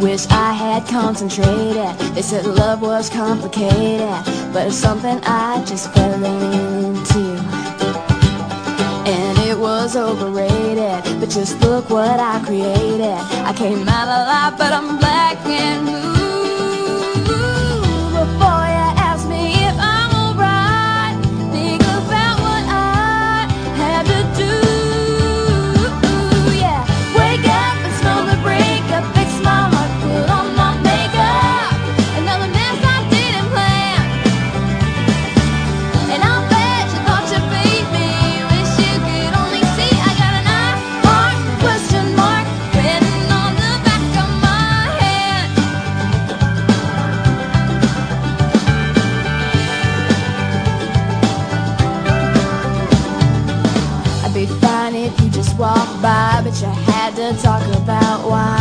Wish I had concentrated. They said love was complicated But it's something I just fell into. And it was overrated But just look what I created. I came out alive but I'm black and blue. but you had to talk about why.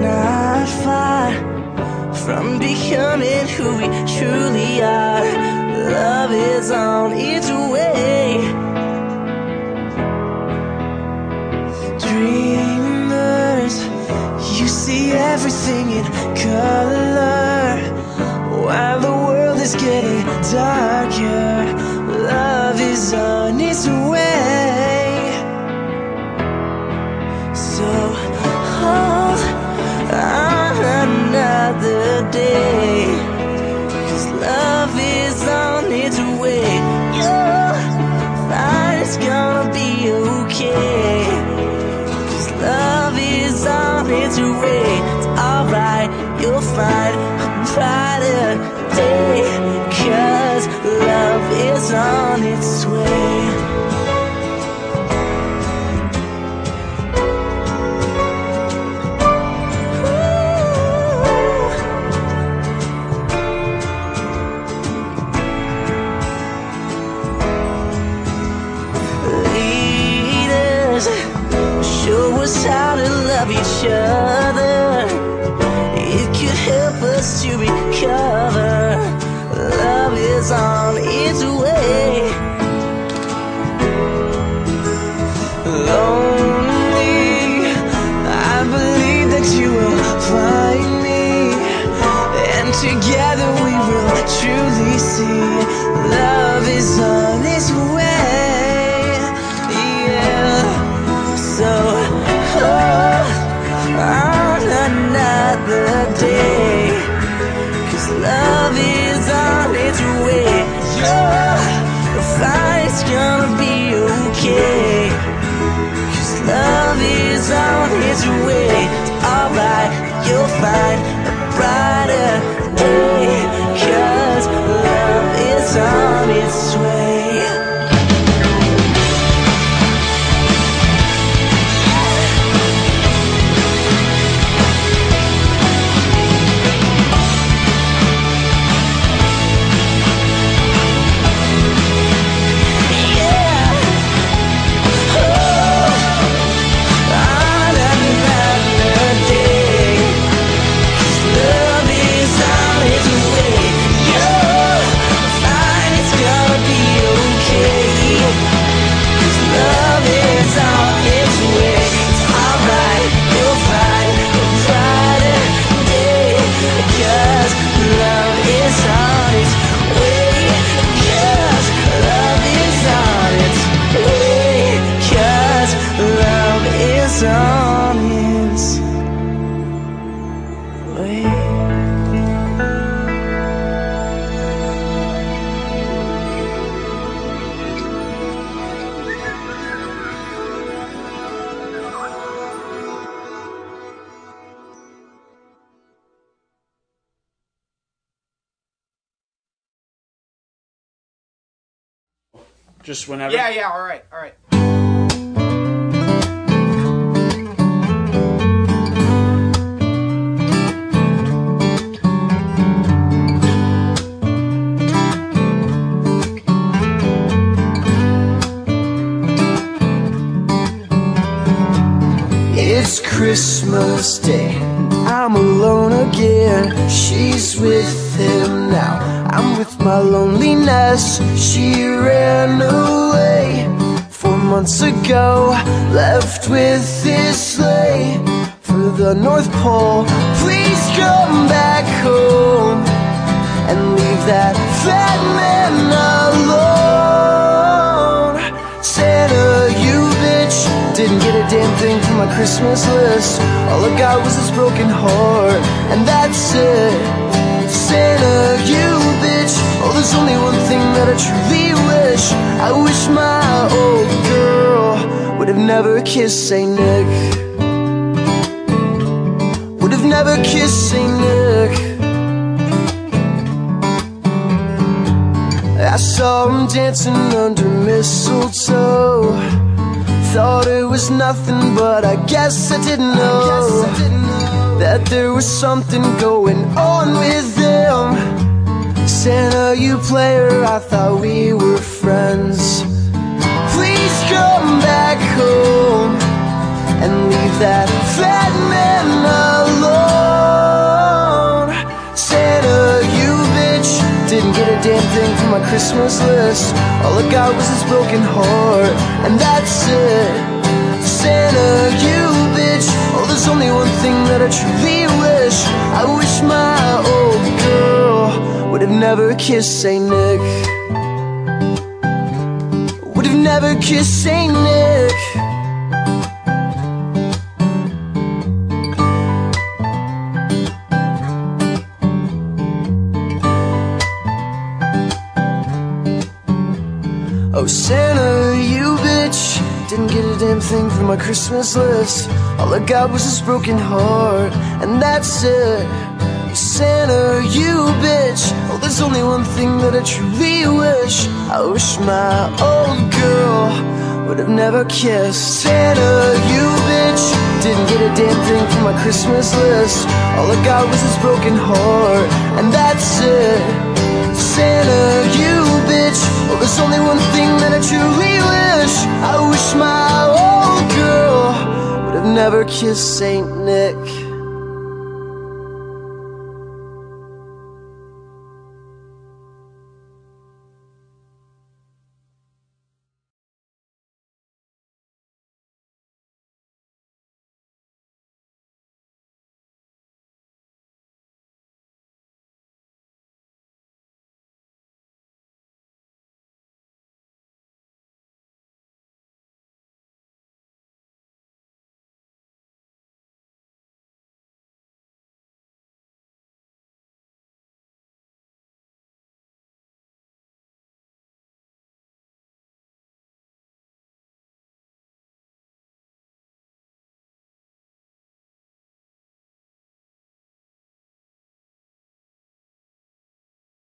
not far from becoming who we truly are. Love is on its way. Dreamers, you see everything in color. Hey. To. You'll find Just whenever. Yeah, yeah, all right, all right. It's Christmas Day. I'm alone again. She's with him now. Loneliness. She ran away four months ago. Left with his sleigh for the North Pole. Please come back home and leave that fat man alone. Santa, you bitch, didn't get a damn thing from my Christmas list. All I got was this broken heart, and that's it. Santa, you oh, there's only one thing that I truly wish. I wish my old girl would have never kissed Saint Nick. Would have never kissed Saint Nick. I saw him dancing under mistletoe. Thought it was nothing, but I guess I didn't know that there was something going on with them. Santa, you player, I thought we were friends. Please come back home and leave that fat man alone. Santa, uh, you bitch, didn't get a damn thing from my Christmas list. All I got was this broken heart, and that's it. Santa, uh, you bitch, oh, there's only one thing that I truly wish. I wish my old girl would have never kissed Saint Nick. Would have never kissed Saint Nick. Oh Santa, you bitch Didn't get a damn thing from my Christmas list All I got was this broken heart And that's it Santa, you bitch there's only one thing that I truly wish I wish my old girl Would have never kissed Santa, you bitch Didn't get a damn thing from my Christmas list All I got was this broken heart And that's it Santa, you bitch. Oh, there's only one thing that I truly wish. I wish my old girl would have never kissed Saint Nick.